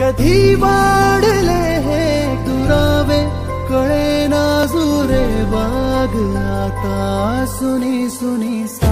कधी वाढले हे दुरावे कळे नाजुरे बाग आता। सुनी सुनी सा